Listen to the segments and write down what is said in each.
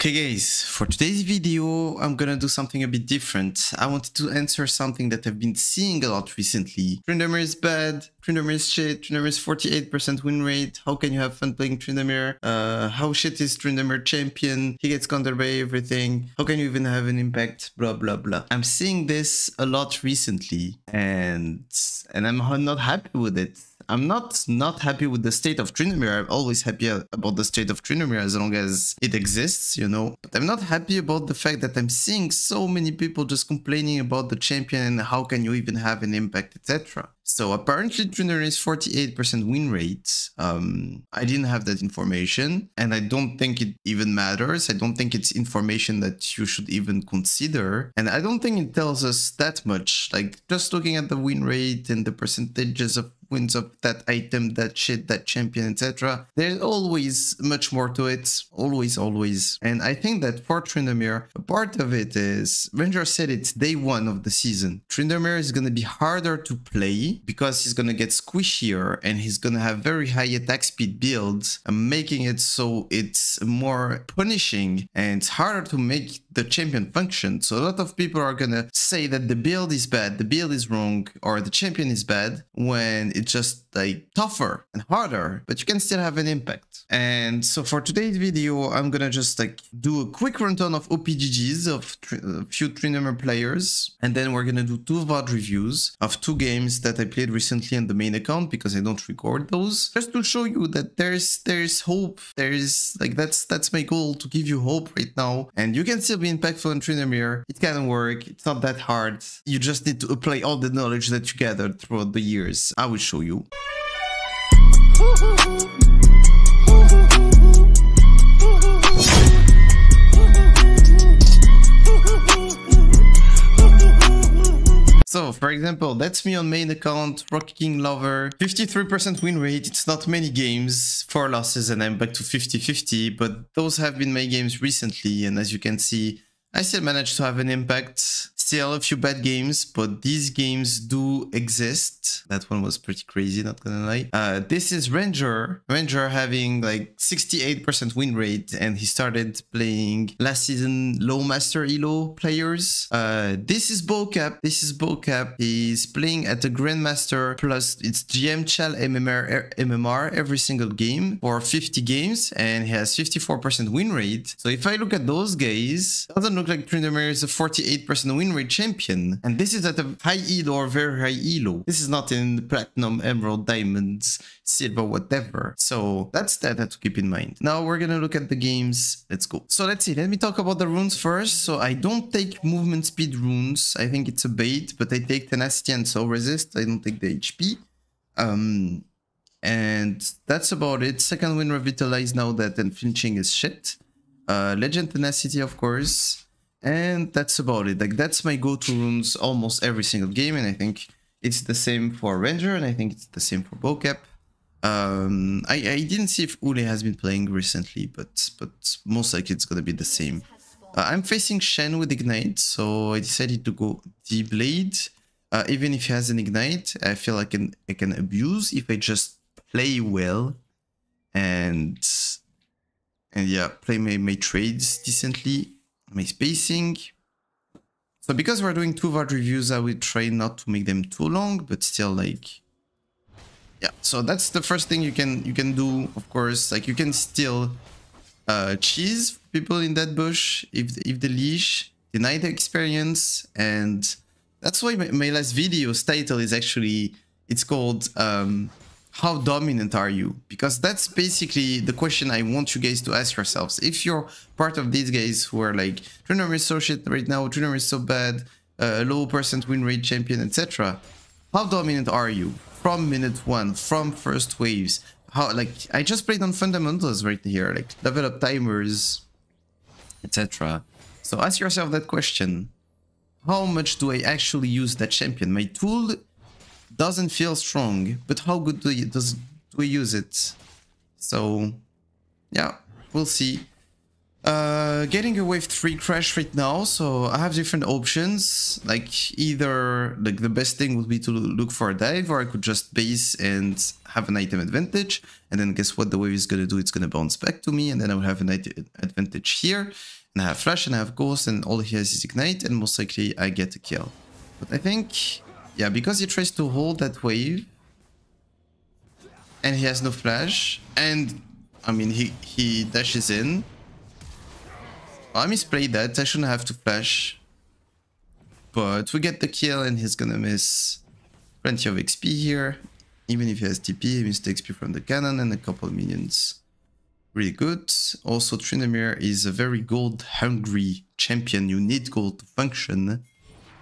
Okay guys, for today's video, I'm gonna do something a bit different. I wanted to answer something that I've been seeing a lot recently. Tryndamere is bad, Tryndamere is shit, Tryndamere is 48% win rate, how can you have fun playing Tryndamere? Uh, how shit is Tryndamere champion? He gets countered by everything. How can you even have an impact? Blah blah blah. I'm seeing this a lot recently and and I'm not happy with it. I'm not not happy with the state of Tryndamere. I'm always happy about the state of Tryndamere as long as it exists, you know. But I'm not happy about the fact that I'm seeing so many people just complaining about the champion and how can you even have an impact, etc. So apparently Tryndamere is 48% win rate. Um, I didn't have that information and I don't think it even matters. I don't think it's information that you should even consider. And I don't think it tells us that much. Like just looking at the win rate and the percentages of wins of that item, that shit, that champion, etc. There's always much more to it. Always, always. And I think that for Tryndamere, a part of it is, Ranger said it's day one of the season. Tryndamere is going to be harder to play because he's going to get squishier and he's going to have very high attack speed builds, making it so it's more punishing and it's harder to make the champion function. So a lot of people are to say that the build is bad, the build is wrong, or the champion is bad when it just like tougher and harder, but you can still have an impact. And so for today's video, I'm gonna just like do a quick rundown of OPGGs of a uh, few Tryndamere players, and then we're gonna do two VOD reviews of two games that I played recently on the main account because I don't record those, just to show you that there's there's hope. There's like that's that's my goal to give you hope right now, and you can still be impactful in Tryndamere. It can work. It's not that hard. You just need to apply all the knowledge that you gathered throughout the years. I will show you. So, for example, that's me on main account, Rock King Lover, 53% win rate, it's not many games, 4 losses and I'm back to 50-50, but those have been my games recently and as you can see, I still managed to have an impact still a few bad games, but these games do exist. That one was pretty crazy, not gonna lie. Uh, this is Ranger. Ranger having like 68% win rate, and he started playing last season low master elo players. Uh, this is Bocap. This is Bocap. He's playing at the Grandmaster plus it's GM Chal MMR, MMR every single game for 50 games, and he has 54% win rate. So if I look at those guys, doesn't look like Tryndamere is a 48% win rate champion. And this is at a high elo or very high elo. This is not in platinum, emerald, diamonds, silver, whatever. So that's that to keep in mind. Now we're gonna look at the games. Let's go. So let's see. Let me talk about the runes first. So I don't take movement speed runes. I think it's a bait, but I take tenacity and slow resist. I don't take the HP. Um, and that's about it. Second Wind revitalize now that flinching is shit. Uh, legend tenacity, of course. And that's about it. Like that's my go-to runes almost every single game, and I think it's the same for Ranger, and I think it's the same for Bocap. Um, I, I didn't see if Ulleh has been playing recently, but but most likely it's gonna be the same. Uh, I'm facing Shen with Ignite, so I decided to go D-Blade. Uh, even if he has an Ignite, I feel like I can, I can abuse if I just play well and and yeah, play my, my trades decently my spacing. So because we're doing two VOD reviews, I will try not to make them too long, but still like, yeah. So that's the first thing you can you can do. Of course, like you can still uh, cheese people in that bush if if the leash deny the experience, and that's why my, my last video's title is actually it's called um, how dominant are you? Because that's basically the question I want you guys to ask yourselves. If you're part of these guys who are like, Tryndamere is so shit right now, Tryndamere is so bad, uh, low percent win rate champion, etc. How dominant are you? From minute one, from first waves. How like I just played on fundamentals right here, like level up timers, etc. So ask yourself that question. How much do I actually use that champion? My tool doesn't feel strong, but how good do, you, does, do we use it? So, yeah, we'll see. Uh, getting a wave 3 crash right now, so I have different options. Like either like the best thing would be to look for a dive or I could just base and have an item advantage. And then guess what the wave is gonna do? It's gonna bounce back to me and then I will have an item advantage here. And I have flash and I have ghost and all he has is ignite and most likely I get a kill. But I think, yeah, because he tries to hold that wave and he has no flash and I mean he, he dashes in I misplayed that. I shouldn't have to flash. But we get the kill and he's gonna miss plenty of XP here. Even if he has TP, he missed XP from the cannon and a couple minions. Really good. Also, Tryndamere is a very gold-hungry champion. You need gold to function.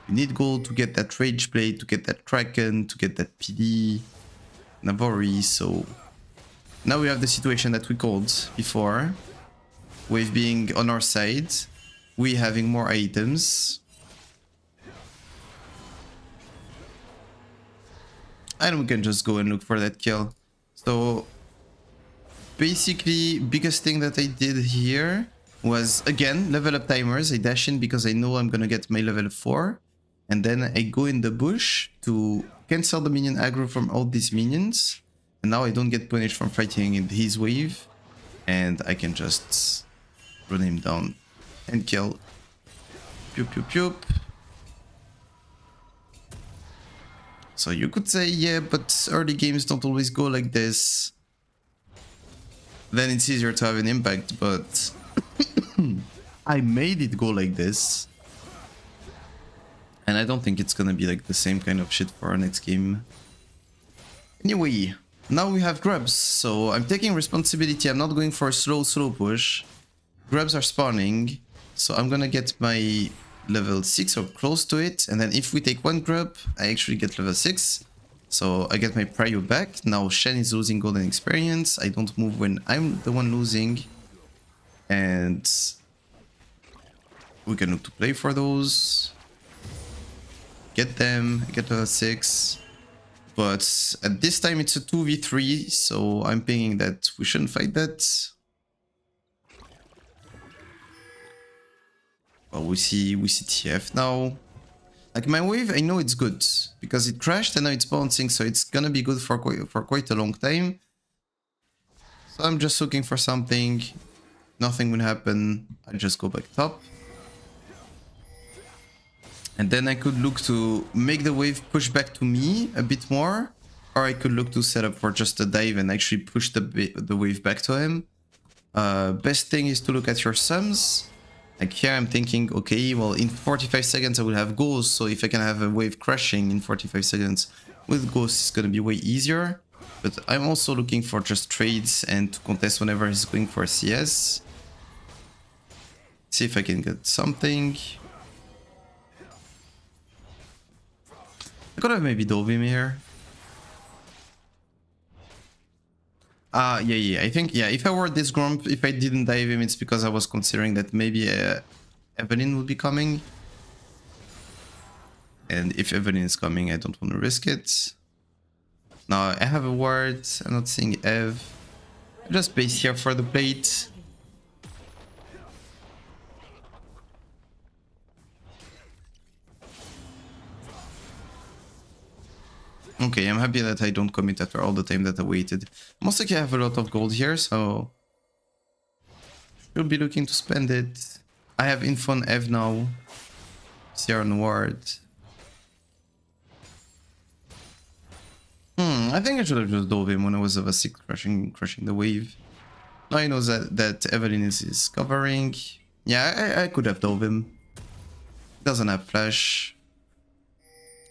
You need gold to get that Rage Blade, to get that Kraken, to get that PD, Navori, so... Now we have the situation that we called before with being on our side, we having more items. And we can just go and look for that kill. So basically, biggest thing that I did here was again level up timers. I dash in because I know I'm gonna get my level 4. And then I go in the bush to cancel the minion aggro from all these minions. And now I don't get punished from fighting in his wave. And I can just run him down and kill. Pew pew pew. So you could say, yeah, but early games don't always go like this. Then it's easier to have an impact, but I made it go like this. And I don't think it's gonna be like the same kind of shit for our next game. Anyway, now we have grubs, so I'm taking responsibility. I'm not going for a slow, slow push. Grubs are spawning, so I'm gonna get my level 6 or close to it, and then if we take one grub, I actually get level 6. So I get my prio back. Now Shen is losing golden experience. I don't move when I'm the one losing. And we can look to play for those. Get them, get level 6. But at this time it's a 2v3, so I'm thinking that we shouldn't fight that. Well, we see we see TF now. Like my wave, I know it's good because it crashed and now it's bouncing, so it's gonna be good for quite for quite a long time. So I'm just looking for something. Nothing will happen. I just go back top. And then I could look to make the wave push back to me a bit more. Or I could look to set up for just a dive and actually push the, the wave back to him. Uh, best thing is to look at your sums. Like here I'm thinking, okay, well in 45 seconds I will have Ghost, so if I can have a wave crashing in 45 seconds with Ghost it's gonna be way easier. But I'm also looking for just trades and to contest whenever he's going for CS. See if I can get something. I could have maybe dove him here. Uh, yeah, yeah, I think, yeah, if I were this Grump, if I didn't dive him, it's because I was considering that maybe uh, Evelynn would be coming. And if Evelynn is coming, I don't want to risk it. Now, I have a ward, I'm not seeing Ev. I just base here for the plate. Okay, I'm happy that I don't commit after all the time that I waited. Most likely I have a lot of gold here, so... Should be looking to spend it. I have info on Ev now. Sierra Ward. Hmm, I think I should have just dove him when I was of a six crushing crushing the wave. Now he knows that, that Evelynn is, is covering. Yeah, I, I could have dove him. Doesn't have flash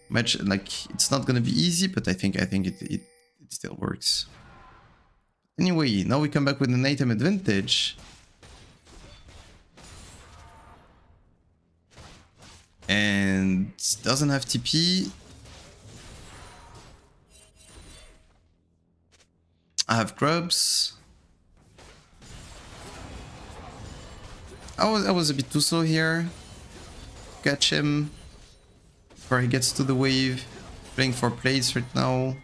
match like it's not gonna be easy but i think i think it, it, it still works anyway now we come back with an item advantage and doesn't have TP. I have grubs. I was I was a bit too slow here. Catch him before he gets to the wave. Playing for plates right now.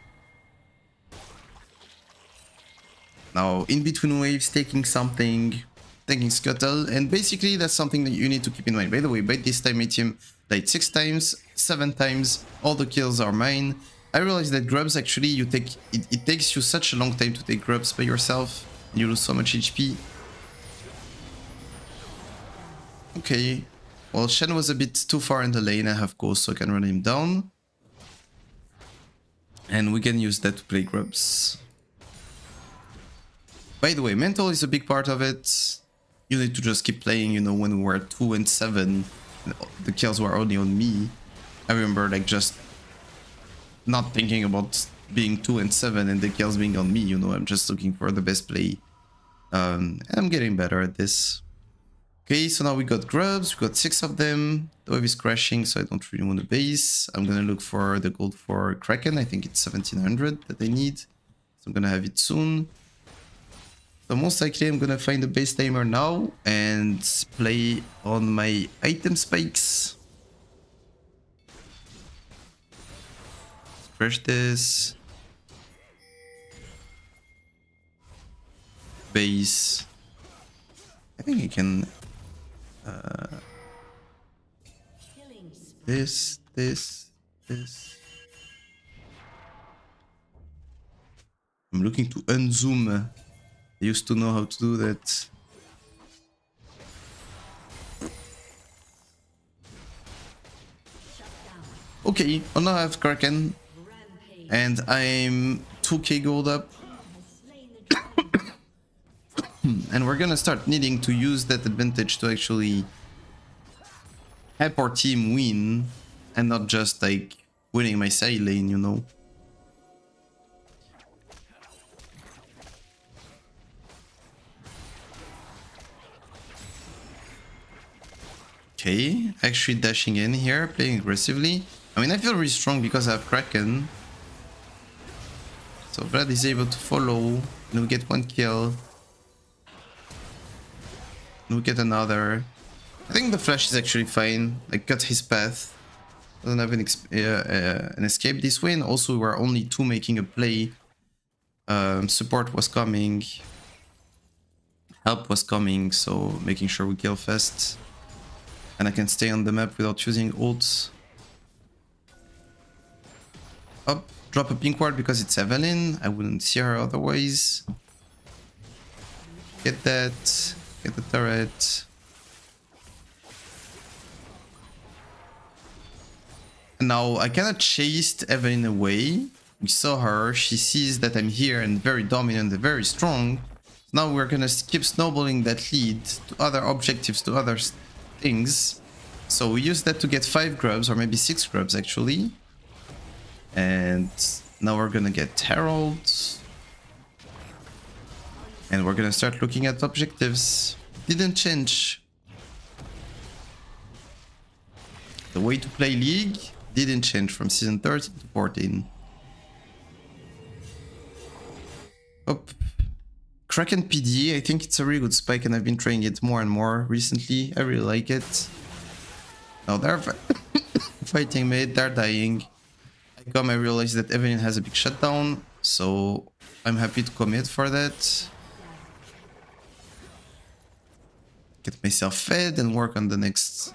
Now, in between waves, taking something. taking Scuttle, and basically that's something that you need to keep in mind. By the way, by this time my team died 6 times, 7 times, all the kills are mine. I realized that grubs actually, you take it, it takes you such a long time to take grubs by yourself, you lose so much HP. Okay, well Shen was a bit too far in the lane, I have Ghost so I can run him down. And we can use that to play grubs. By the way, mental is a big part of it. You need to just keep playing, you know, when we were 2 and 7, the kills were only on me. I remember like just not thinking about being 2 and 7 and the kills being on me, you know, I'm just looking for the best play. Um, I'm getting better at this. Okay, so now we got grubs, we got 6 of them. The wave is crashing, so I don't really want to base. I'm gonna look for the gold for Kraken, I think it's 1700 that I need. So I'm gonna have it soon. So most likely I'm gonna find a base timer now and play on my item spikes. Crush this. Base. I think I can... Uh, this, this, this. I'm looking to unzoom I used to know how to do that. Okay, well now I have Kraken. And I'm 2k gold up. Hmm. and we're gonna start needing to use that advantage to actually help our team win and not just like winning my side lane, you know. Okay, actually dashing in here, playing aggressively. I mean, I feel really strong because I have Kraken. So Vlad is able to follow, and we get one kill. And we get another. I think the flash is actually fine. I cut his path. Doesn't have an, uh, uh, an escape this way. And also, we're only two making a play. Um, support was coming. Help was coming, so making sure we kill fast. And I can stay on the map without using ults. Up, drop a pink ward because it's Evelynn. I wouldn't see her otherwise. Get that. Get the turret. Now I cannot chased Evelynn away. We saw her. She sees that I'm here and very dominant and very strong. Now we're gonna keep snowballing that lead to other objectives, to other things. So we use that to get 5 grubs, or maybe 6 grubs actually. And now we're gonna get Herald. And we're gonna start looking at objectives. Didn't change. The way to play League didn't change from season 13 to 14. Up. Kraken PD, I think it's a really good spike and I've been trying it more and more recently. I really like it. Now they're fighting mid, they're dying. I come, I realize that Evelynn has a big shutdown, so I'm happy to commit for that. Get myself fed and work on the next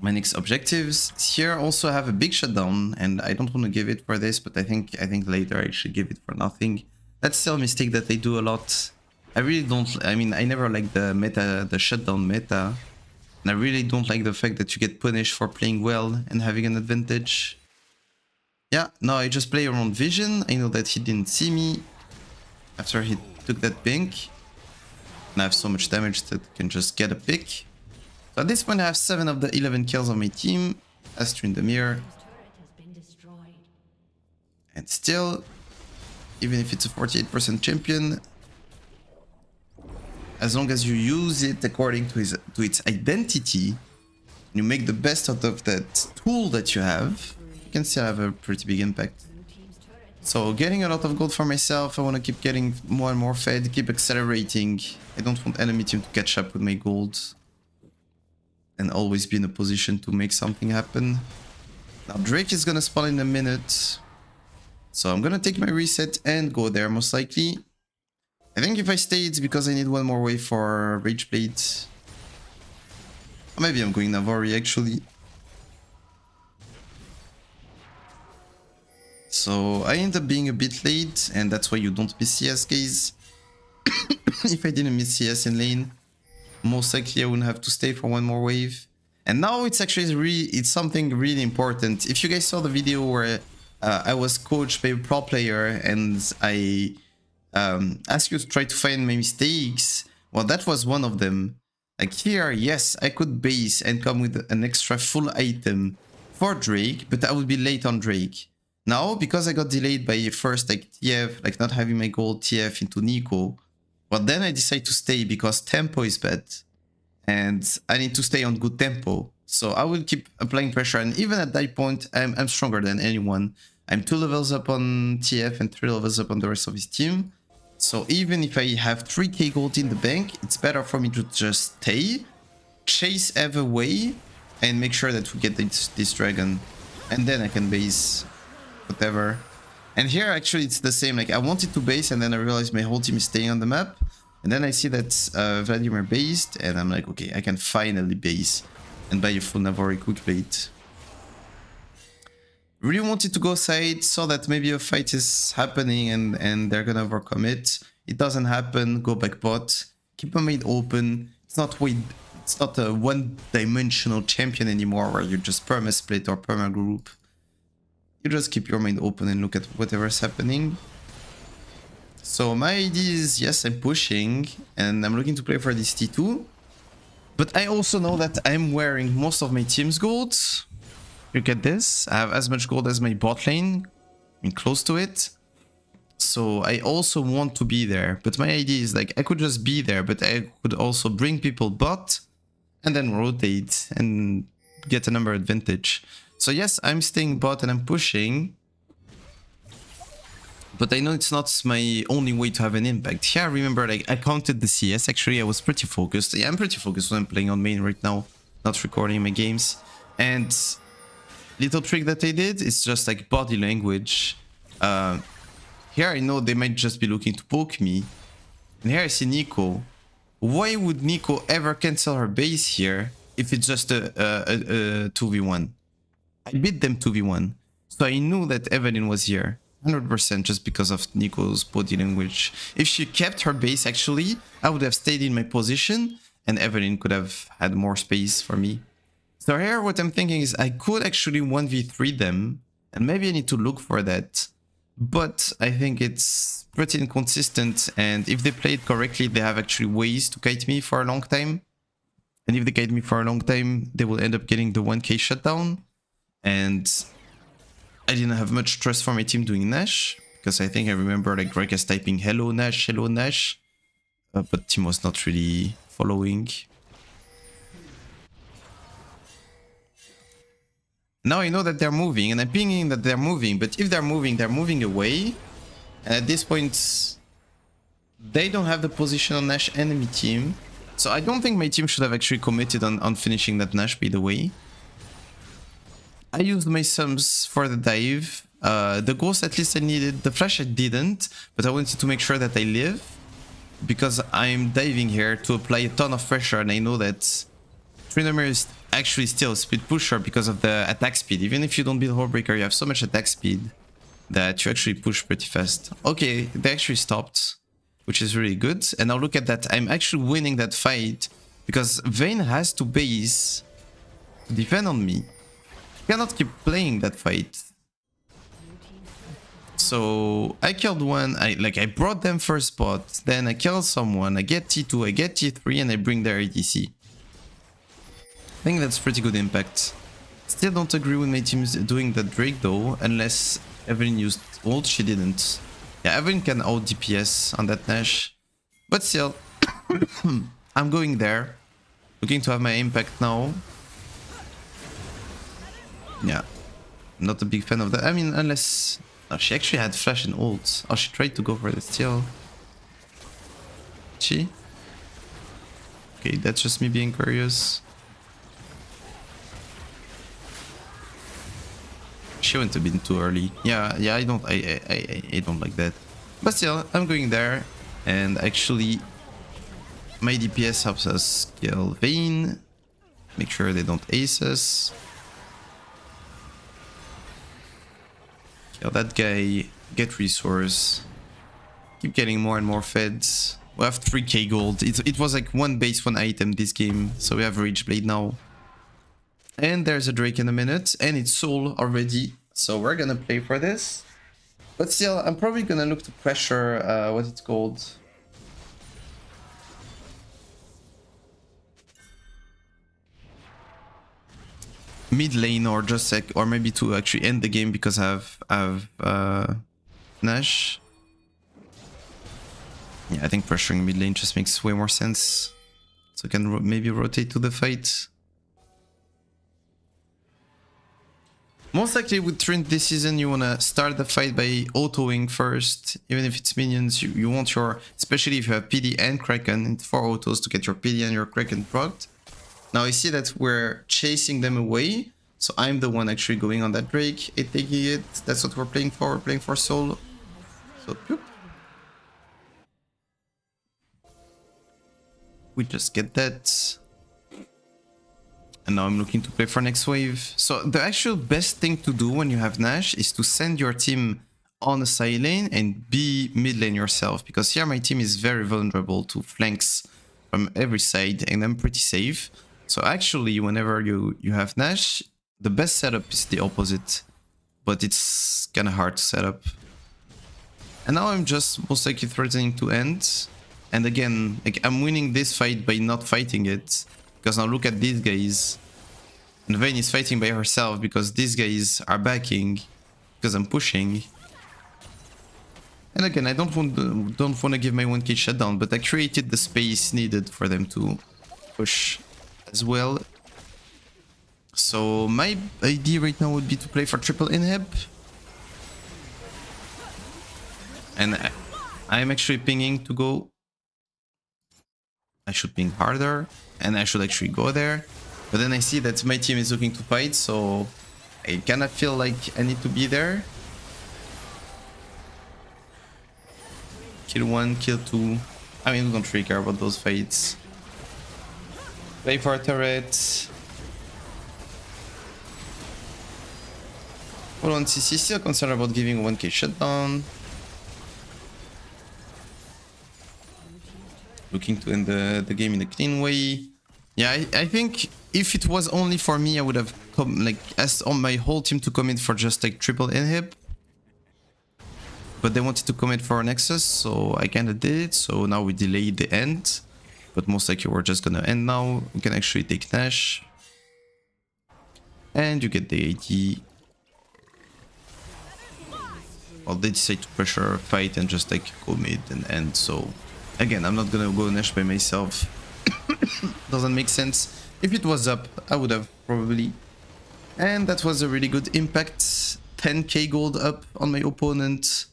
my next objectives. Here also have a big shutdown and I don't want to give it for this, but I think I think later I should give it for nothing. That's still a mistake that they do a lot. I really don't, I mean, I never like the meta, the shutdown meta. And I really don't like the fact that you get punished for playing well and having an advantage. Yeah, no, I just play around vision. I know that he didn't see me after he took that pink. And I have so much damage that I can just get a pick. So at this point I have 7 of the 11 kills on my team. Astrid in the mirror. And still, even if it's a 48% champion, as long as you use it according to, his, to its identity, you make the best out of that tool that you have, you can still have a pretty big impact. So getting a lot of gold for myself, I want to keep getting more and more fed, keep accelerating. I don't want enemy team to catch up with my gold. And always be in a position to make something happen. Now Drake is gonna spawn in a minute. So I'm gonna take my reset and go there most likely. I think if I stay, it's because I need one more way for Rage. Or maybe I'm going Navori actually. So I end up being a bit late, and that's why you don't miss CS, guys. if I didn't miss CS in lane, most likely I wouldn't have to stay for one more wave. And now it's actually really, it's something really important. If you guys saw the video where uh, I was coached by a pro player and I um, asked you to try to find my mistakes, well, that was one of them. Like here, yes, I could base and come with an extra full item for Drake, but I would be late on Drake. Now, because I got delayed by first like TF, like not having my gold TF into Neeko, but then I decide to stay because tempo is bad. And I need to stay on good tempo. So I will keep applying pressure and even at that point, I'm, I'm stronger than anyone. I'm two levels up on TF and three levels up on the rest of his team. So even if I have 3k gold in the bank, it's better for me to just stay, chase Ev away, and make sure that we get this, this dragon. And then I can base whatever. And here actually it's the same, like I wanted to base and then I realized my whole team is staying on the map. And then I see that uh, Vladimir based and I'm like, okay, I can finally base and buy a full Navori quick bait. Really wanted to go side, saw that maybe a fight is happening and, and they're gonna overcome it. It doesn't happen, go back bot, keep a mid open. It's not way, it's not a one-dimensional champion anymore where you just perma-split or perma-group you just keep your mind open and look at whatever's happening. So my idea is, yes, I'm pushing and I'm looking to play for this T2. But I also know that I'm wearing most of my team's gold. Look at this. I have as much gold as my bot lane. I'm close to it. So I also want to be there. But my idea is like, I could just be there, but I could also bring people bot and then rotate and get a number advantage. So yes, I'm staying bot and I'm pushing. But I know it's not my only way to have an impact. Here, I remember like I counted the CS. Actually, I was pretty focused. Yeah, I'm pretty focused when I'm playing on main right now. Not recording my games. And little trick that I did is just like body language. Uh, here I know they might just be looking to poke me. And here I see Neeko. Why would Neeko ever cancel her base here if it's just a, a, a, a 2v1? I beat them 2v1. So I knew that Evelynn was here. 100% just because of Neeko's body language. If she kept her base actually, I would have stayed in my position and Evelynn could have had more space for me. So here what I'm thinking is I could actually 1v3 them and maybe I need to look for that. But I think it's pretty inconsistent and if they play it correctly, they have actually ways to kite me for a long time. And if they kite me for a long time, they will end up getting the 1k shutdown. And I didn't have much trust for my team doing Nash, because I think I remember like Gragas typing hello Nash, hello Nash, uh, but team was not really following. Now I know that they're moving, and I'm pinging that they're moving, but if they're moving, they're moving away. And at this point, they don't have the position on Nash enemy team. So I don't think my team should have actually committed on, on finishing that Nash, by the way. I used my sums for the dive. Uh, the ghost at least I needed. The flash I didn't, but I wanted to make sure that I live. Because I'm diving here to apply a ton of pressure and I know that Tryndamere is actually still a speed pusher because of the attack speed. Even if you don't build Hullbreaker, you have so much attack speed that you actually push pretty fast. Okay, they actually stopped, which is really good. And now look at that. I'm actually winning that fight because Vayne has to base to defend on me cannot keep playing that fight. So I killed one, I like I brought them first spot, then I kill someone, I get T2, I get T3 and I bring their ADC. I think that's pretty good impact. Still don't agree with my team's doing the Drake though, unless Evelynn used ult, she didn't. Yeah, Evelynn can out DPS on that Nash. But still, I'm going there. Looking to have my impact now. Yeah. I'm Not a big fan of that. I mean, unless... Oh, she actually had flash and ult. Oh, she tried to go for the steal. She? Okay, that's just me being curious. She went a bit too early. Yeah, yeah, I don't, I, I, I, don't like that. But still, I'm going there. And actually, my DPS helps us kill Vayne. Make sure they don't ace us. Kill that guy. Get resource. Keep getting more and more feds. We have 3k gold. It, it was like one base, one item this game. So we have Rage Blade now. And there's a Drake in a minute. And it's Soul already. So we're gonna play for this. But still, I'm probably gonna look to pressure, uh, what it's called. Mid lane or just like, or maybe to actually end the game because I have, I have uh, Nash. Yeah, I think pressuring mid lane just makes way more sense. So I can ro maybe rotate to the fight. Most likely with Trynd this season, you want to start the fight by autoing first. Even if it's minions, you, you want your... Especially if you have PD and Kraken, and four autos to get your PD and your Kraken procced. Now I see that we're chasing them away. So I'm the one actually going on that Drake, it taking it. That's what we're playing for. We're playing for Soul. So, poop. We just get that. And now I'm looking to play for next wave. So the actual best thing to do when you have Nash is to send your team on a side lane and be mid lane yourself. Because here my team is very vulnerable to flanks from every side and I'm pretty safe. So actually whenever you, you have Nash, the best setup is the opposite. But it's kind of hard to set up. And now I'm just most likely threatening to end. And again, like I'm winning this fight by not fighting it. Because now look at these guys. And Vayne is fighting by herself because these guys are backing. Because I'm pushing. And again, I don't want to, don't want to give my 1k shutdown, but I created the space needed for them to push as well. So my idea right now would be to play for triple inhib. And I, I'm actually pinging to go. I should ping harder and I should actually go there. But then I see that my team is looking to fight, so I kind of feel like I need to be there. Kill one, kill two. I mean, don't really care about those fights. A turret. Hold on, CC still concerned about giving 1k shutdown. Looking to end the, the game in a clean way. Yeah, I, I think if it was only for me, I would have come like asked on my whole team to commit for just like triple inhib. But they wanted to commit for a Nexus, so I kinda did it. So now we delayed the end. But most likely we're just gonna end now. We can actually take Nash. And you get the AD. Well, they decide to pressure fight and just like go mid and end, so... Again, I'm not gonna go Nash by myself. Doesn't make sense. If it was up, I would have probably. And that was a really good impact. 10k gold up on my opponent.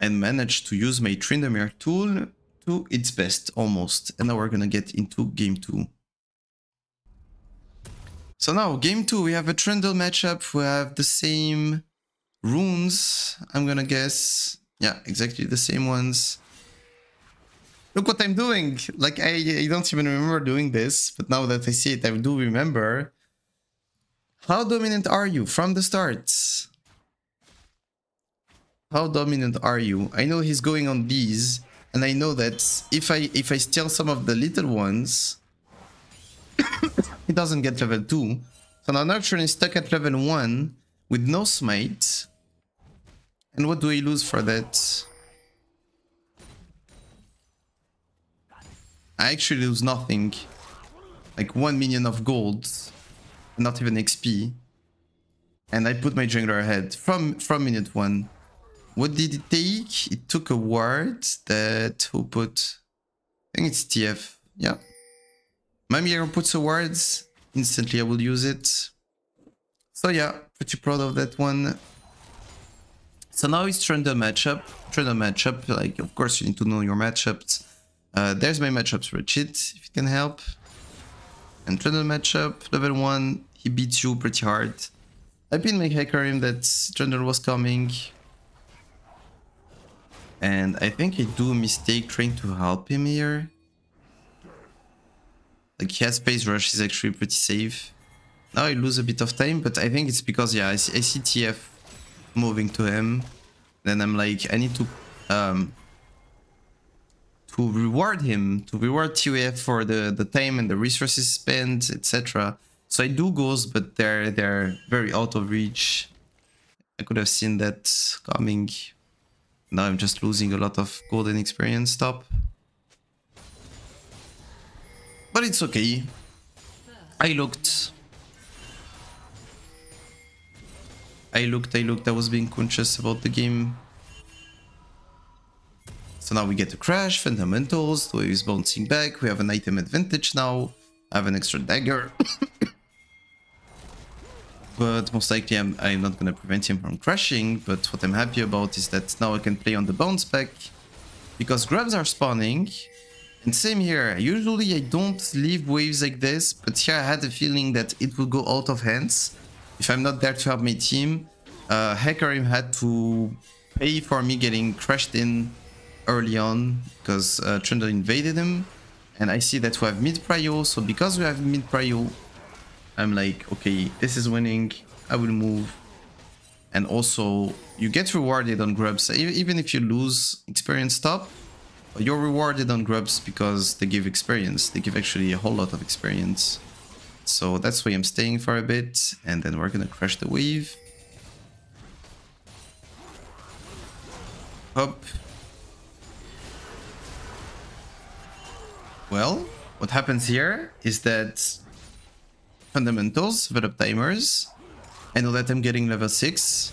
And managed to use my Tryndamere tool to its best, almost. And now we're gonna get into game 2. So now, game 2, we have a Trundle matchup. We have the same runes, I'm gonna guess. Yeah, exactly the same ones. Look what I'm doing. Like, I, I don't even remember doing this, but now that I see it, I do remember. How dominant are you from the start? How dominant are you? I know he's going on these, and I know that if I if I steal some of the little ones, he doesn't get level 2. So now Nocturne is stuck at level 1 with no smite. And what do I lose for that? I actually lose nothing. Like 1 million of gold. Not even XP. And I put my jungler ahead from, from minute 1. What did it take? It took a word that who put... I think it's TF. Yeah. Mimir puts a ward. Instantly I will use it. So yeah, pretty proud of that one. So now it's Trundle matchup. Trundle matchup, like of course you need to know your matchups. Uh, there's my matchup spreadsheet, if it can help. And Trundle matchup, level 1, he beats you pretty hard. I pinned my Hecarim that Trundle was coming. And I think I do a mistake trying to help him here. Like he has phase rush, he's actually pretty safe. Now I lose a bit of time, but I think it's because, yeah, I see, I see TF moving to him. Then I'm like, I need to um, to reward him, to reward TF for the, the time and the resources spent, etc. So I do goes, but they're they're very out of reach. I could have seen that coming. Now I'm just losing a lot of golden experience top. But it's okay. I looked. I looked, I looked, I was being conscious about the game. So now we get to crash, fundamentals, the wave is bouncing back, we have an item advantage now, I have an extra dagger. but most likely I'm, I'm not gonna prevent him from crashing, but what I'm happy about is that now I can play on the bounce back, because grubs are spawning, and same here, usually I don't leave waves like this, but here I had a feeling that it would go out of hands, if I'm not there to help my team, uh, Hecarim had to pay for me getting crashed in early on because uh, Trundle invaded him. And I see that we have mid prio, so because we have mid prio, I'm like, okay, this is winning, I will move. And also, you get rewarded on grubs, even if you lose experience top, you're rewarded on grubs because they give experience. They give actually a whole lot of experience. So that's why I'm staying for a bit, and then we're gonna crash the wave. Up. Well, what happens here is that fundamentals, level up timers. I know that I'm getting level 6.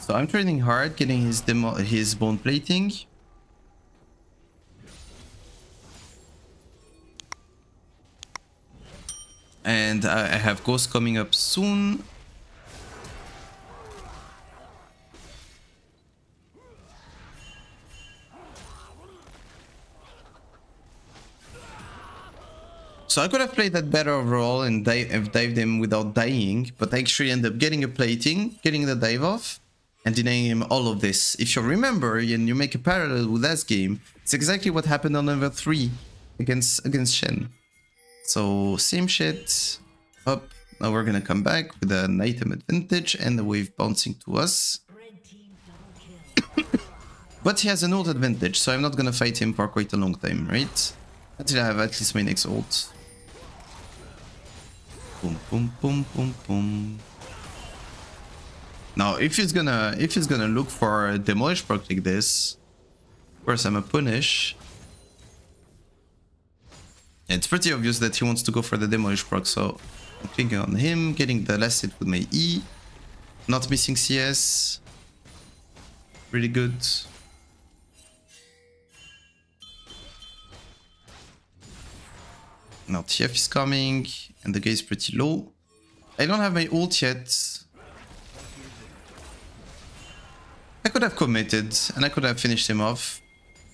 So I'm training hard, getting his demo his bone plating. And I have Ghost coming up soon. So I could have played that better overall and dive, dived him without dying, but I actually end up getting a plating, getting the dive off, and denying him all of this. If you remember, and you make a parallel with last game, it's exactly what happened on number 3 against, against Shen. So same shit. Up. Now we're gonna come back with an item advantage and the wave bouncing to us. but he has an ult advantage, so I'm not gonna fight him for quite a long time, right? Until I have at least my next ult. Boom, boom, boom, boom, boom. Now, if he's gonna if he's gonna look for a demolish proc like this, of course I'm a punish. It's pretty obvious that he wants to go for the Demolish proc, so I'm clicking on him, getting the last hit with my E. Not missing CS. Really good. Now TF is coming, and the guy is pretty low. I don't have my ult yet. I could have committed, and I could have finished him off.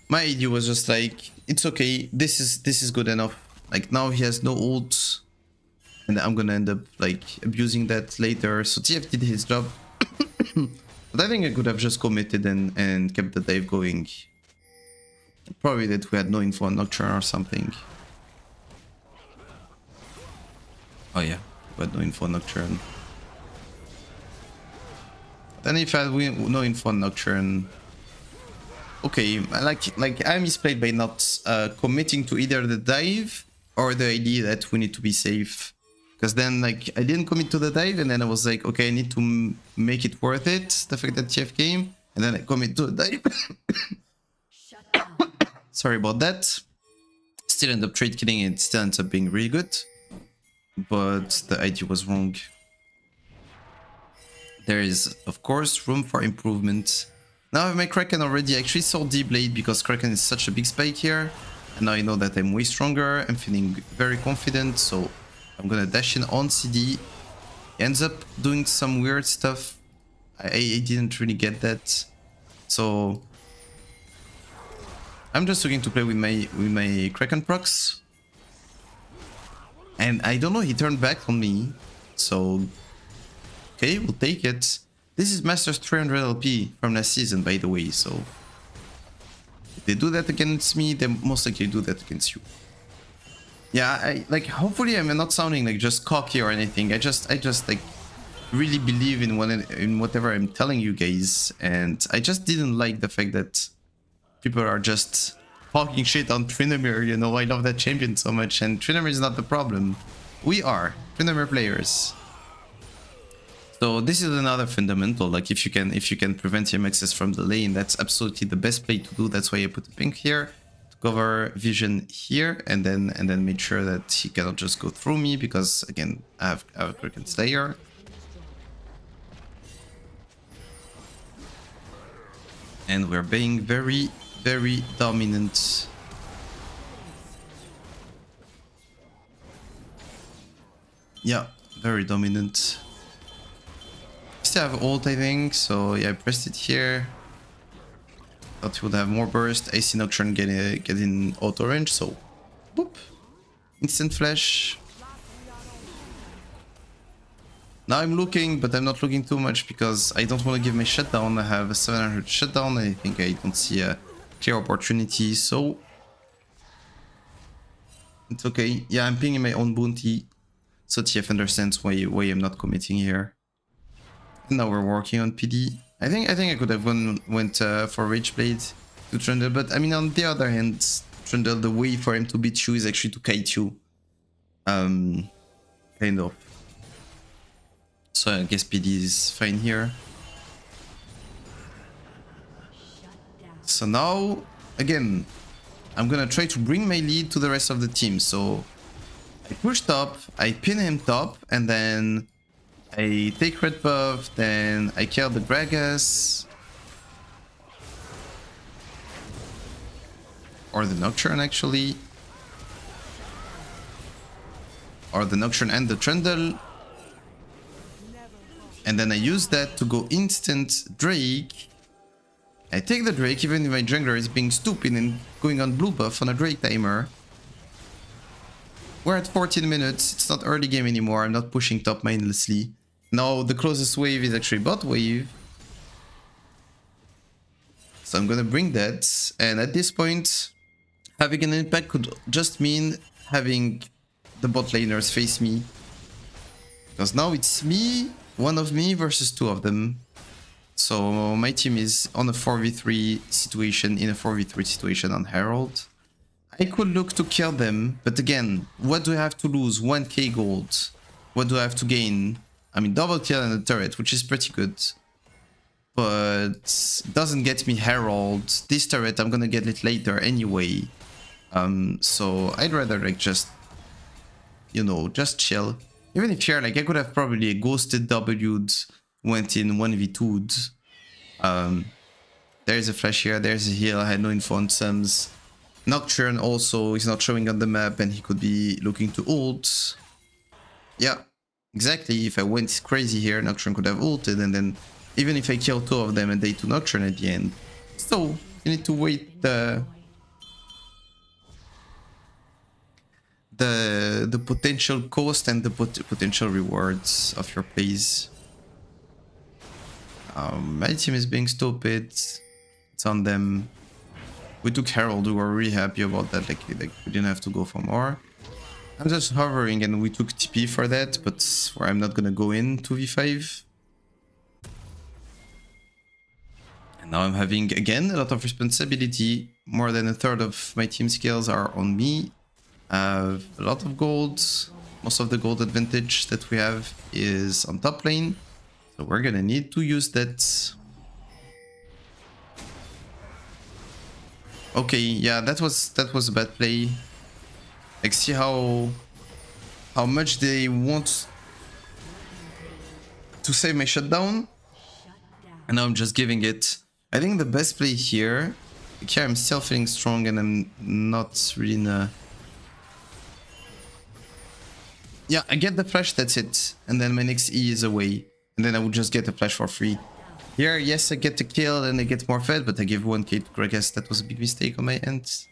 My idea was just like, it's okay, this is this is good enough. Like now he has no ult. And I'm gonna end up like abusing that later. So TF did his job. but I think I could have just committed and, and kept the dive going. Probably that we had no info on Nocturne or something. Oh yeah, but no info Nocturne. Then if I had no info Nocturne, okay, like like I misplayed by not uh, committing to either the dive or the idea that we need to be safe. Because then, like, I didn't commit to the dive, and then I was like, okay, I need to make it worth it, the fact that TF came, and then I commit to the dive. Sorry about that. Still end up trade killing, it still ends up being really good. But the idea was wrong. There is, of course, room for improvement. Now I have my Kraken already. I actually saw D-Blade because Kraken is such a big spike here. And now I know that I'm way stronger. I'm feeling very confident, so I'm gonna dash in on CD. He ends up doing some weird stuff. I, I didn't really get that. So I'm just looking to play with my with my Kraken procs. And I don't know, he turned back on me. So okay, we'll take it. This is Masters 300 LP from last season, by the way, so If they do that against me, they most likely do that against you. Yeah, I like hopefully I'm not sounding like just cocky or anything. I just I just like really believe in what in whatever I'm telling you guys and I just didn't like the fact that people are just talking shit on Tryndamere, you know, I love that champion so much and Tryndamere is not the problem. We are Tryndamere players. So this is another fundamental, like if you can if you can prevent him access from the lane, that's absolutely the best play to do. That's why I put the pink here to cover vision here and then and then make sure that he cannot just go through me because again I have, I have a Kraken Slayer. And we're being very, very dominant. Yeah, very dominant. Still have ult, I think, so yeah, I pressed it here. Thought he would have more burst. See Nocturne get, uh, get in auto range, so boop. Instant flash. Now I'm looking, but I'm not looking too much because I don't want to give my shutdown. I have a 700 shutdown. I think I don't see a clear opportunity, so it's okay. Yeah, I'm pinging my own bounty, so TF understands why why I'm not committing here. And now we're working on PD. I think I think I could have gone went uh, for Rageblade to Trundle, but I mean on the other hand, Trundle the way for him to beat you is actually to kite you. Um, kind of. So I guess PD is fine here. So now, again, I'm gonna try to bring my lead to the rest of the team. So I push top, I pin him top, and then I take red buff, then I kill the Gragas. Or the Nocturne actually. Or the Nocturne and the Trundle. And then I use that to go instant Drake. I take the Drake even if my jungler is being stupid and going on blue buff on a Drake timer. We're at 14 minutes, it's not early game anymore, I'm not pushing top mindlessly. Now the closest wave is actually bot wave. So I'm gonna bring that, and at this point, having an impact could just mean having the bot laners face me. Because now it's me one of me versus two of them. So my team is on a 4v3 situation, in a 4v3 situation on Herald. I could look to kill them, but again, what do I have to lose? 1k gold. What do I have to gain? I mean, double kill and a turret, which is pretty good. But doesn't get me Herald. This turret, I'm gonna get it later anyway. Um, so I'd rather like just, you know, just chill. Even if here, like I could have probably ghosted W'd, went in 1v2'd. Um, there's a flash here, there's a heal, I had no info on Sams. Nocturne also is not showing on the map and he could be looking to ult. Yeah, exactly. If I went crazy here, Nocturne could have ulted and then even if I kill two of them and they two Nocturne at the end. So, you need to wait the the the potential cost and the pot potential rewards of your plays. Um, my team is being stupid. It's on them. We took Herald. We were really happy about that. Like, like we didn't have to go for more. I'm just hovering and we took TP for that, but I'm not gonna go in 2v5. And now I'm having, again, a lot of responsibility. More than a third of my team skills are on me have a lot of gold. Most of the gold advantage that we have is on top lane. So we're gonna need to use that. Okay, yeah, that was that was a bad play. Like see how how much they want to save my shutdown. And now I'm just giving it. I think the best play here. Here I'm still feeling strong and I'm not really in a yeah, I get the flash, that's it. And then my next E is away. And then I would just get the flash for free. Here, yes, I get the kill and I get more fed, but I give 1k to Gragas. That was a big mistake on my end.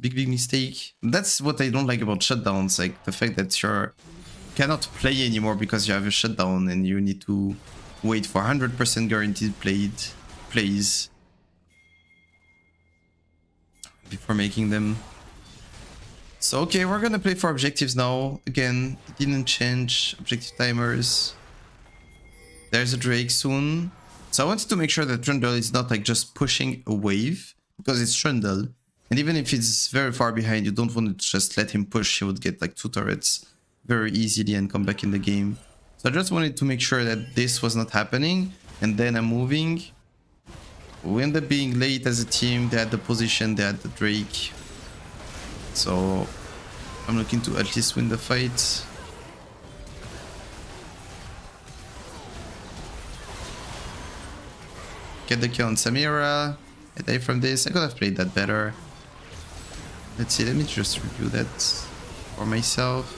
Big, big mistake. That's what I don't like about shutdowns, like the fact that you're cannot play anymore because you have a shutdown and you need to wait for 100% guaranteed played plays. before making them. So okay, we're gonna play for objectives now. Again, didn't change objective timers. There's a Drake soon. So I wanted to make sure that Trundle is not like just pushing a wave because it's Trundle. And even if it's very far behind, you don't want to just let him push. He would get like two turrets very easily and come back in the game. So I just wanted to make sure that this was not happening. And then I'm moving. We end up being late as a team. They had the position, they had the Drake. So I'm looking to at least win the fight. Get the kill on Samira. I die from this. I could have played that better. Let's see, let me just review that for myself.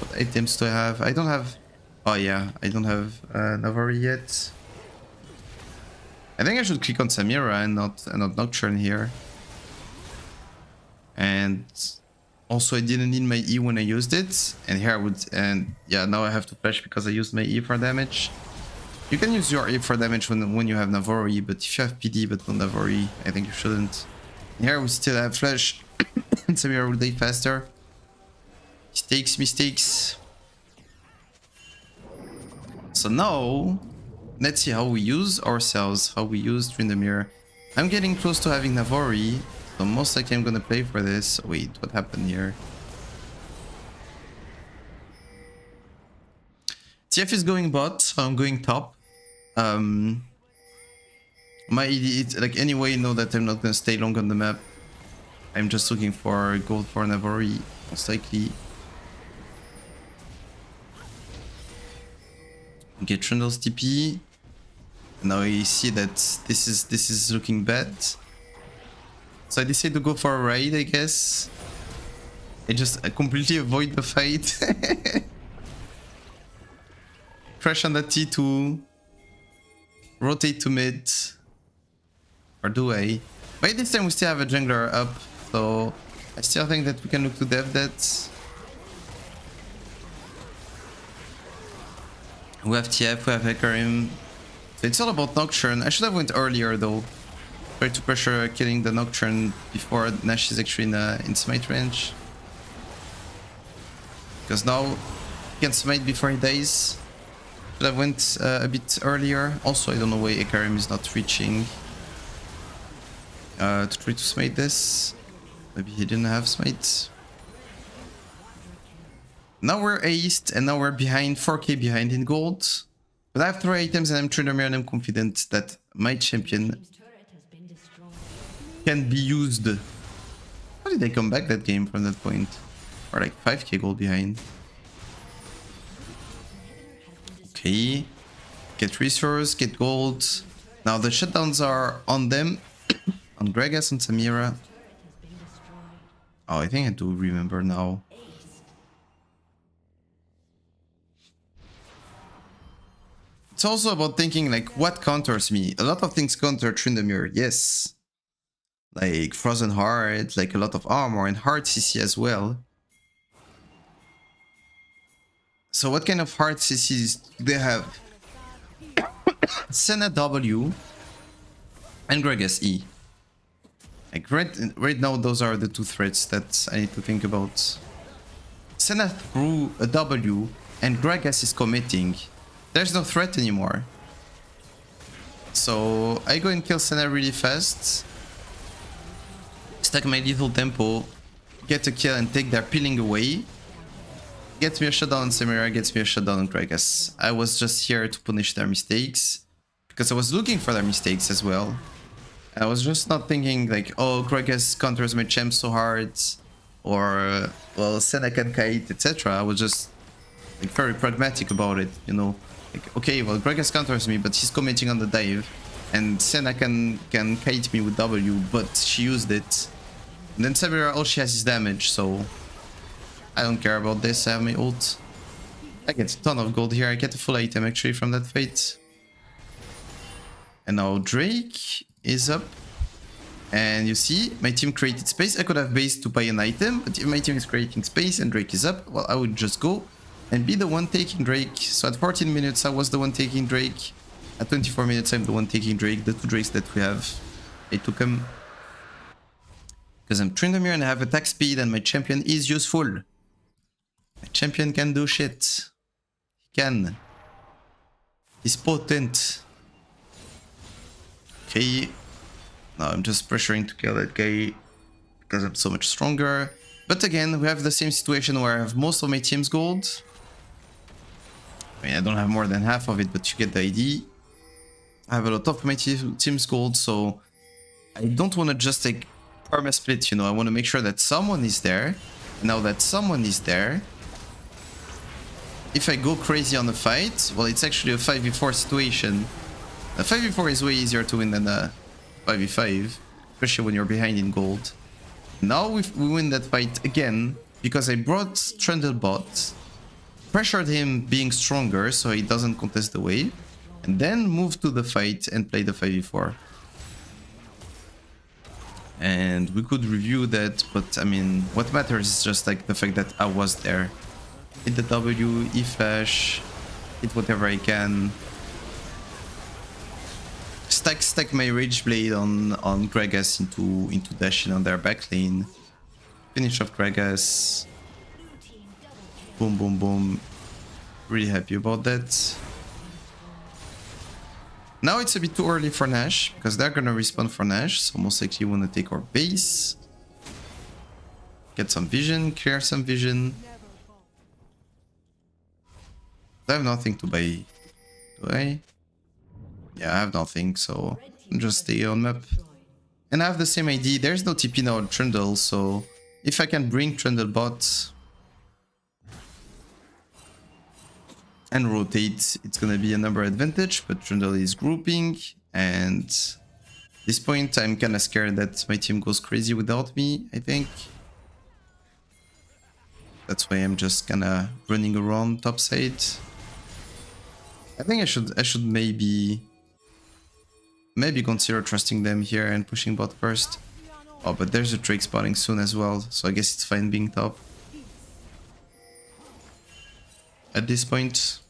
What items do I have? I don't have... Oh yeah, I don't have uh, Navori yet. I think I should click on Samira and not, and not Nocturne here. And also I didn't need my E when I used it. And here I would... And yeah, now I have to flash because I used my E for damage. You can use your E for damage when, when you have Navori, but if you have PD but no Navori, I think you shouldn't. Here we still have flash, and Samira will die faster. Mistakes, mistakes. So now, let's see how we use ourselves, how we use Tryndamere. I'm getting close to having Navori, so most likely I'm gonna play for this. Wait, what happened here? TF is going bot, so I'm going top. Um, my ED, like anyway, know that I'm not gonna stay long on the map. I'm just looking for gold for Navori, most likely. Get Trundle's TP. Now you see that this is this is looking bad. So I decided to go for a raid, I guess. I just completely avoid the fight. Crash on the T2. Rotate to mid. Or do I? By this time we still have a jungler up, so I still think that we can look to dev that. We have TF, we have Hecarim. So it's all about Nocturne. I should have went earlier though. Try to pressure killing the Nocturne before Nash is actually in, uh, in smite range. Because now he can smite before he dies. Should have went uh, a bit earlier. Also, I don't know why Hecarim is not reaching uh, to try to smite this. Maybe he didn't have smite. Now we're aced and now we're behind, 4k behind in gold. But I have 3 items and I'm Tryndamere and I'm confident that my champion can be used. How did they come back that game from that point? Or like 5k gold behind. Okay. Get resource, get gold. Now the shutdowns are on them. on Gragas and Samira. Oh, I think I do remember now. It's also about thinking like what counters me. A lot of things counter Tryndamere, yes. Like Frozen Heart, like a lot of armor and hard CC as well. So what kind of hard CCs they have? Senna W and Gragas E. Like right, right now those are the two threats that I need to think about. Senna through a W and Gragas is committing. There's no threat anymore. So I go and kill Senna really fast. Stack my little tempo. Get a kill and take their peeling away. Gets me a shutdown on Samira, gets me a shutdown on Gragas. I was just here to punish their mistakes. Because I was looking for their mistakes as well. I was just not thinking like, oh, Gragas counters my champ so hard. Or, well, Senna can kite, etc. I was just like very pragmatic about it, you know. Like, okay, well, Gragas counters me, but he's committing on the dive. And Senna can, can kite me with W, but she used it. And then Samira, all she has is damage, so... I don't care about this, I have my ult. I get a ton of gold here, I get a full item actually from that fate. And now Drake is up. And you see, my team created space. I could have base to buy an item, but if my team is creating space and Drake is up, well, I would just go and be the one taking Drake. So at 14 minutes, I was the one taking Drake. At 24 minutes, I'm the one taking Drake. The two Drakes that we have, I took them. Because I'm Tryndamere and I have attack speed and my champion is useful. My champion can do shit. He can. He's potent. Okay. Now I'm just pressuring to kill that guy because I'm so much stronger. But again, we have the same situation where I have most of my team's gold. I mean, I don't have more than half of it, but you get the idea. I have a lot of my team's gold, so I don't want to just perma split, you know. I want to make sure that someone is there. Now that someone is there, if I go crazy on the fight, well, it's actually a 5v4 situation. A 5v4 is way easier to win than a 5v5, especially when you're behind in gold. Now we, win that fight again because I brought Trundle bot, pressured him being stronger so he doesn't contest the wave, and then move to the fight and play the 5v4. And we could review that, but I mean, what matters is just like the fact that I was there. Hit the W, E flash, hit whatever I can, stack stack my rage blade on on Gragas into into dashing on their back lane. Finish off Gragas. Boom boom boom. Really happy about that. Now it's a bit too early for Nash because they're gonna respawn for Nash, so most likely wanna take our base. Get some vision, clear some vision. I have nothing to buy. Do I? Yeah, I have nothing, so just stay on map. And I have the same ID. There's no TP now on Trundle, so if I can bring Trundle bot and rotate, it's gonna be a number advantage, but Trundle is grouping, and this point I'm kinda scared that my team goes crazy without me, I think. That's why I'm just kinda running around topside. I think I should I should maybe maybe consider trusting them here and pushing bot first. Oh, but there's a Drake spawning soon as well, so I guess it's fine being top. At this point.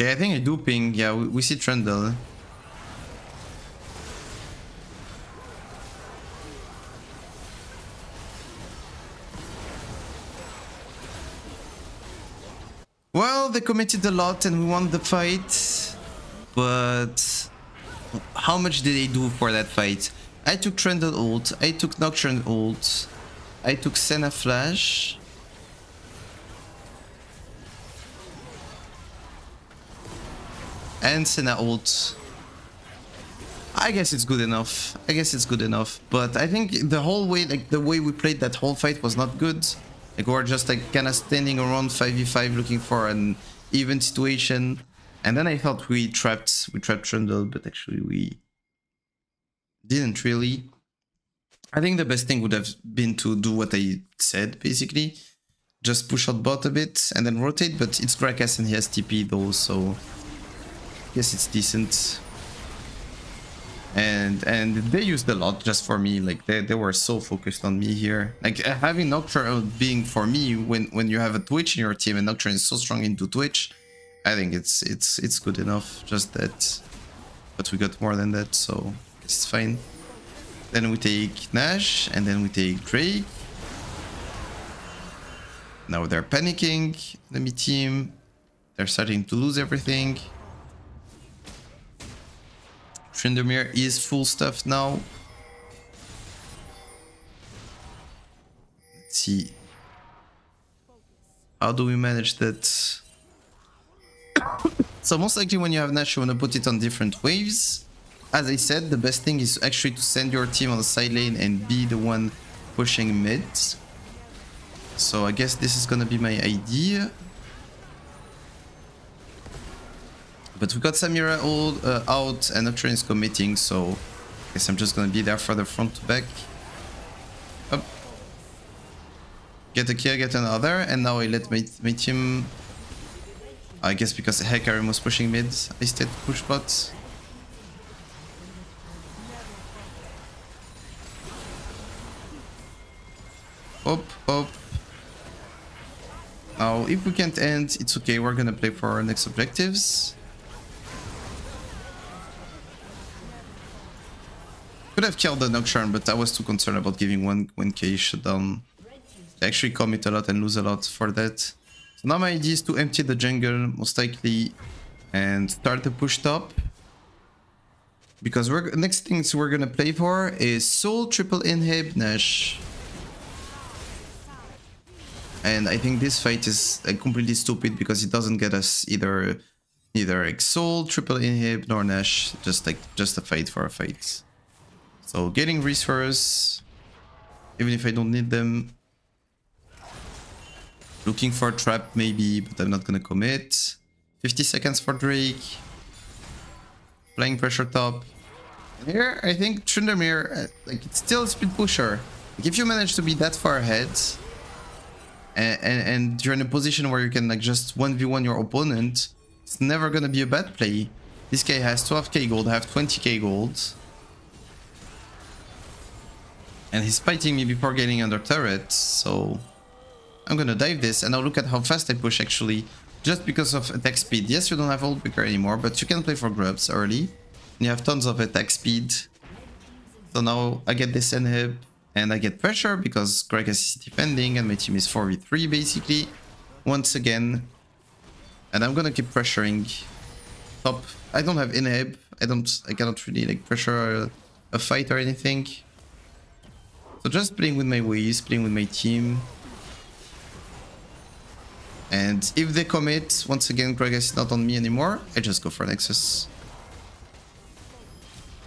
Okay, I think I do ping. Yeah, we, we see Trundle. Well, they committed a lot and we won the fight. But how much did they do for that fight? I took Trundle ult, I took Nocturne ult, I took Senna flash. And Senna ult. I guess it's good enough. I guess it's good enough. But I think the whole way, like the way we played that whole fight was not good. Like we're just like kind of standing around 5v5 looking for an even situation. And then I thought we trapped we trapped Trundle, but actually we didn't really. I think the best thing would have been to do what I said, basically. Just push out bot a bit and then rotate, but it's Gragas and he has TP though, so Guess it's decent. And and they used a lot just for me like they, they were so focused on me here. Like uh, having nocturne being for me when when you have a twitch in your team and nocturne is so strong into twitch i think it's it's it's good enough. Just that but we got more than that so it's fine. Then we take nash and then we take drake. Now they're panicking. Enemy team. They're starting to lose everything Tryndamere is full stuff now. Let's see. How do we manage that? so most likely when you have Nash, you want to put it on different waves. As I said, the best thing is actually to send your team on the side lane and be the one pushing mid. So I guess this is gonna be my idea. But we got Samira uh, out and Nocturne is committing, so I guess I'm just gonna be there for the front to back. Up. Get a kill, get another, and now I let my, my team... I guess because Hecarim was pushing mid, I stayed push bot. Up, up. Now, if we can't end, it's okay, we're gonna play for our next objectives. Could have killed the Nocturne, but I was too concerned about giving one 1k shutdown. I actually commit a lot and lose a lot for that. So now my idea is to empty the jungle, most likely, and start the push top. Because we're next things we're gonna play for is Soul, Triple Inhib, Nash. And I think this fight is like, completely stupid because it doesn't get us either either like Soul, Triple Inhib, nor Nash. Just like just a fight for a fight. So getting resources, even if I don't need them. Looking for a trap maybe, but I'm not gonna commit. 50 seconds for Drake. Playing pressure top. And here, I think Tryndamere, uh, like, it's still a speed pusher. Like, if you manage to be that far ahead, and, and, and you're in a position where you can, like, just 1v1 your opponent, it's never gonna be a bad play. This guy has 12k gold, I have 20k gold. And he's fighting me before getting under turret, so... I'm gonna dive this, and now look at how fast I push, actually. Just because of attack speed. Yes, you don't have old picker anymore, but you can play for grubs early. And you have tons of attack speed. So now I get this inhib, and I get pressure because Gragas is defending, and my team is 4v3, basically. Once again. And I'm gonna keep pressuring top. I don't have inhib. I don't, I cannot really like pressure a fight or anything. So just playing with my ways, playing with my team. And if they commit, once again, Gragas is not on me anymore, I just go for Nexus.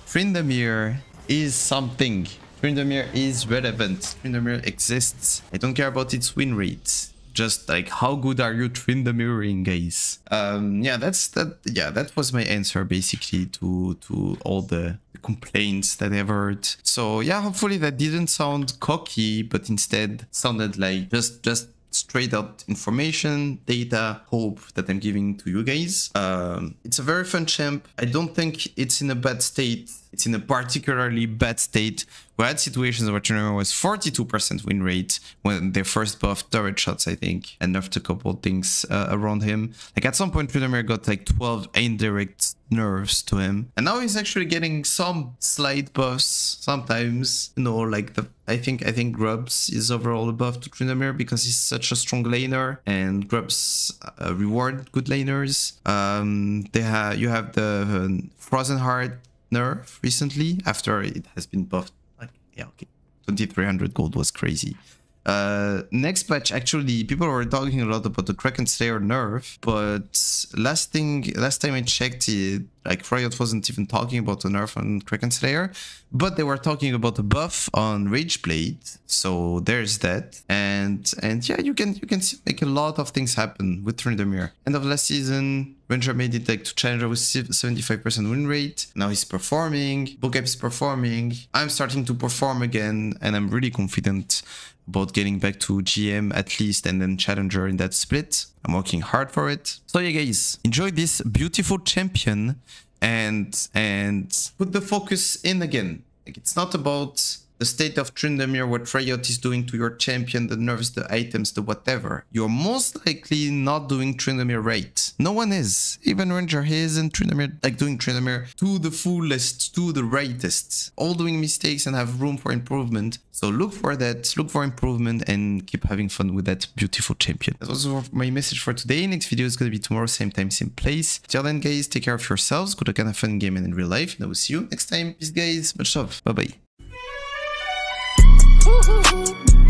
Tryndamere is something. Tryndamere is relevant. Tryndamere exists. I don't care about its win rate. Just like how good are you Tryndamereing, guys? Um, yeah, that's that. Yeah, that was my answer basically to to all the complaints that I've heard. So yeah, hopefully that didn't sound cocky, but instead sounded like just just straight up information, data, hope that I'm giving to you guys. Um, it's a very fun champ. I don't think it's in a bad state. It's in a particularly bad state. We had situations where Tryndamere was 42% win rate when they first buffed turret shots, I think, and nerfed a couple things uh, around him. Like at some point, Tryndamere got like 12 indirect nerfs to him. And now he's actually getting some slight buffs sometimes. You know, like the I think I think Grubs is overall a buff to Tryndamere because he's such a strong laner and Grubs uh, reward good laners. Um, they have you have the uh, Frozen Heart nerf recently after it has been buffed. Like yeah, okay, 2300 gold was crazy. Uh, next patch, actually, people were talking a lot about the Kraken Slayer nerf, but last thing, last time I checked, it, like Riot wasn't even talking about the nerf on Kraken Slayer, but they were talking about the buff on Rageblade. So there's that, and and yeah, you can you can see like a lot of things happen with Tryndamere. End of last season, Ranger made it like to Challenger with 75% win rate. Now he's performing. Bocap is performing. I'm starting to perform again, and I'm really confident about getting back to GM at least and then Challenger in that split. I'm working hard for it. So yeah guys, enjoy this beautiful champion and and put the focus in again. Like it's not about the state of Tryndamere, what Riot is doing to your champion, the nerfs, the items, the whatever. You're most likely not doing Tryndamere right. No one is. Even Ranger, he isn't Tryndamere, like doing Tryndamere to the fullest, to the rightest. All doing mistakes and have room for improvement. So look for that, look for improvement and keep having fun with that beautiful champion. That was my message for today. Next video is going to be tomorrow, same time, same place. Till then guys, take care of yourselves, good luck and have fun game and in real life. And I will see you next time. Peace guys, much love. Bye bye. Ooh, ooh, ooh.